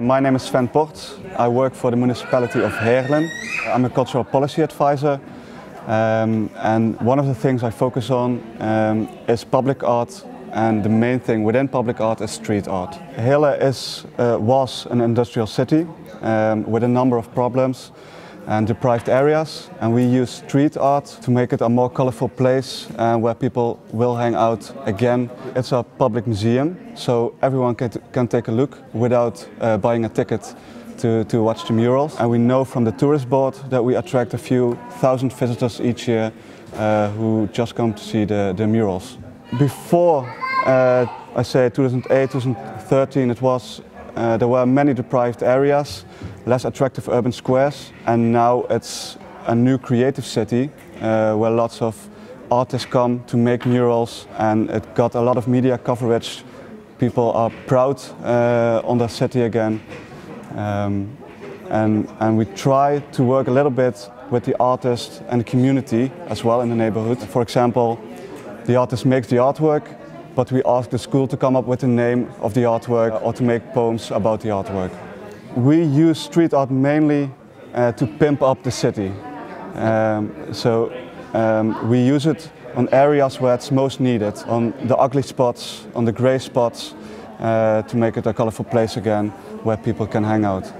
My name is Sven Portz. I work for the municipality of Heerlen. I'm a cultural policy advisor um, and one of the things I focus on um, is public art and the main thing within public art is street art. Heerlen is, uh, was an industrial city um, with a number of problems and deprived areas and we use street art to make it a more colorful place uh, where people will hang out again. It's a public museum so everyone can, can take a look without uh, buying a ticket to, to watch the murals and we know from the tourist board that we attract a few thousand visitors each year uh, who just come to see the, the murals. Before uh, I say 2008, 2013 it was uh, there were many deprived areas, less attractive urban squares, and now it's a new creative city uh, where lots of artists come to make murals and it got a lot of media coverage. People are proud uh, on their city again. Um, and, and we try to work a little bit with the artist and the community as well in the neighborhood. For example, the artist makes the artwork but we ask the school to come up with the name of the artwork or to make poems about the artwork. We use street art mainly uh, to pimp up the city. Um, so um, we use it on areas where it's most needed, on the ugly spots, on the grey spots, uh, to make it a colorful place again where people can hang out.